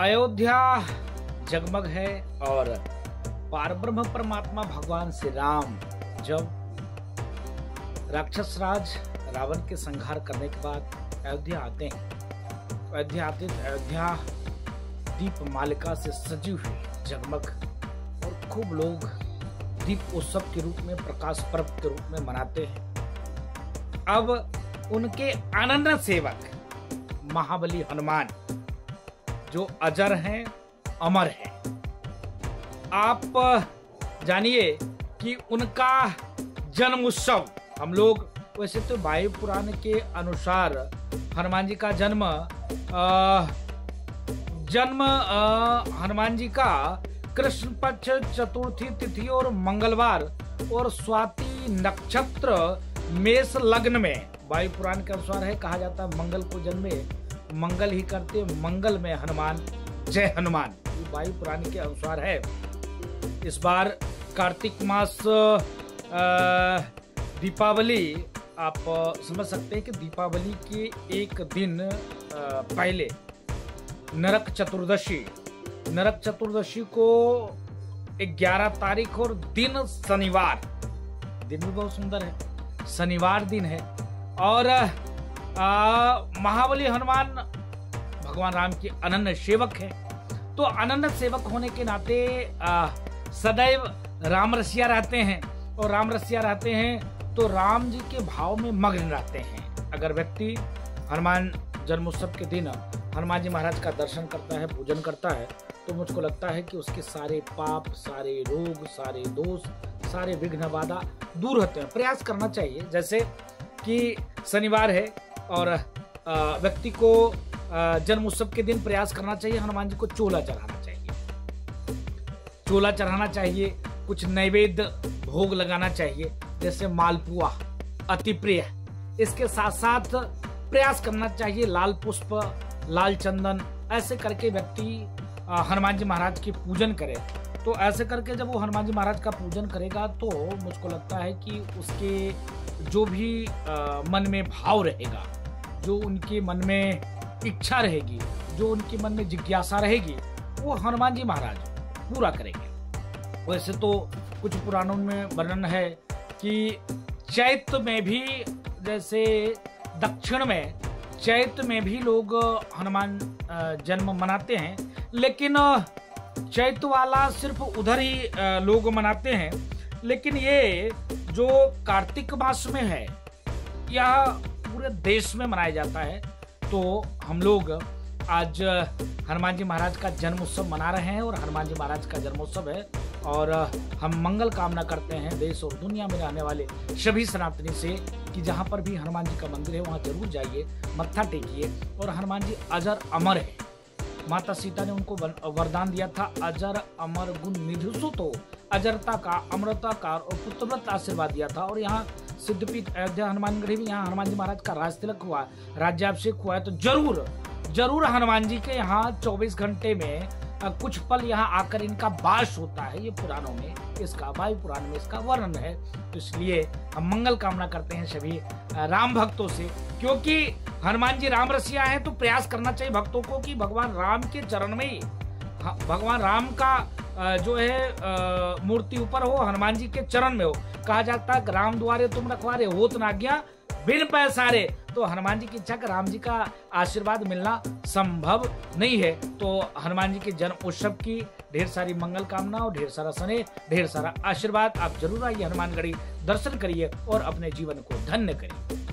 अयोध्या जगमग है और पारब्रह्म परमात्मा भगवान श्री राम जब राक्षस राज रावण के संहार करने के बाद अयोध्या आते हैं। अयोध्या आते अयोध्या दीप मालिका से सजी हुई जगमग और खूब लोग दीप उत्सव के रूप में, प्रकाश पर्व के रूप में मनाते हैं। अब उनके अनन्य सेवक महाबली हनुमान जो अजर हैं अमर हैं। आप जानिए कि उनका जन्म उत्सव हम लोग वैसे तो वायु पुराण के अनुसार हनुमान जी का जन्म आ, जन्म हनुमान जी का कृष्ण पक्ष चतुर्थी तिथि और मंगलवार और स्वाति नक्षत्र मेष लग्न में वायु पुराण के अनुसार है कहा जाता है मंगल को जन्मे मंगल ही करते, मंगल में हनुमान, जय हनुमान। ये वायु पुराण के अनुसार है। इस बार कार्तिक मास दीपावली, आप समझ सकते हैं कि दीपावली के एक दिन पहले नरक चतुर्दशी नरक चतुर्दशी को 11 तारीख और दिन शनिवार। दिन भी बहुत सुंदर है। शनिवार दिन है। और महाबली हनुमान भगवान राम के अनन्य सेवक है। तो अनन्य सेवक होने के नाते आ, सदैव राम रसिया रहते हैं। और राम रसिया रहते हैं तो राम जी के भाव में मग्न रहते हैं। अगर व्यक्ति हनुमान जन्मोत्सव के दिन हनुमान जी महाराज का दर्शन करता है पूजन करता है तो मुझको लगता है कि उसके सारे पाप सारे रोग सारे दोष सारे विघ्न बाधा दूर होते हैं। प्रयास करना चाहिए। जैसे कि शनिवार है और व्यक्ति को जन्म उत्सव के दिन प्रयास करना चाहिए हनुमान जी को चोला चढ़ाना चाहिए। चोला चढ़ाना चाहिए कुछ नैवेद्य भोग लगाना चाहिए जैसे मालपुआ अति प्रिय इसके साथ साथ प्रयास करना चाहिए लाल पुष्प लाल चंदन ऐसे करके व्यक्ति हनुमान जी महाराज की पूजन करे। तो ऐसे करके जब वो हनुमान जी महाराज का पूजन करेगा तो मुझको लगता है कि उसके जो भी आ, मन में भाव रहेगा जो उनके मन में इच्छा रहेगी, जो उनके मन में जिज्ञासा रहेगी, वो हनुमान जी महाराज पूरा करेंगे। वैसे तो कुछ पुराणों में वर्णन है कि चैत्र में भी, जैसे दक्षिण में चैत्र में भी लोग हनुमान जन्म मनाते हैं, लेकिन चैत्र वाला सिर्फ़ उधर ही लोग मनाते हैं। लेकिन ये जो कार्तिक मास में है, यह पूरे देश में मनाया जाता है। तो हम लोग आज हनुमान जी महाराज का जन्म उत्सव मना रहे हैं और हनुमान जी महाराज का जन्मोत्सव है और हम मंगल कामना करते हैं देश और दुनिया में रहने वाले सभी सनातनी से कि जहाँ पर भी हनुमान जी का मंदिर है, वहाँ ज़रूर जाइए, मत्था टेकिए और हनुमान जी अजर अमर है। माता सीता ने उनको वरदान दिया था, अजर अमर गुण निधुसु तो अजरता का, अमरता का और पुत्रव्रत आशीर्वाद दिया था और यहाँ सिद्धपीठ अयोध्या हनुमानगढ़ी भी यहाँ हनुमान जी महाराज का राज तिलक हुआ, राज्याभिषेक हुआ है तो ज़रूर ज़रूर हनुमान जी के यहाँ 24 घंटे में कुछ पल यहाँ आकर इनका बास होता है, ये पुराणों में, इसका वायु पुराण में इसका वर्णन है। तो इसलिए हम मंगल कामना करते हैं सभी राम भक्तों से, क्योंकि हनुमान जी राम रसिया है तो प्रयास करना चाहिए भक्तों को कि भगवान राम के चरण में भगवान राम का जो है मूर्ति ऊपर हो, हनुमान जी के चरण में हो। कहा जाता है राम द्वारे तुम रखवारे हो तो नाज्ञा बिन पैसारे तो हनुमान जी की इच्छा का राम जी का आशीर्वाद मिलना संभव नहीं है। तो हनुमान जी के जन्म उत्सव की ढेर सारी मंगल कामना और ढेर सारा स्नेह ढेर सारा आशीर्वाद। आप ज़रूर आइए हनुमानगढ़ी, दर्शन करिए और अपने जीवन को धन्य करिए।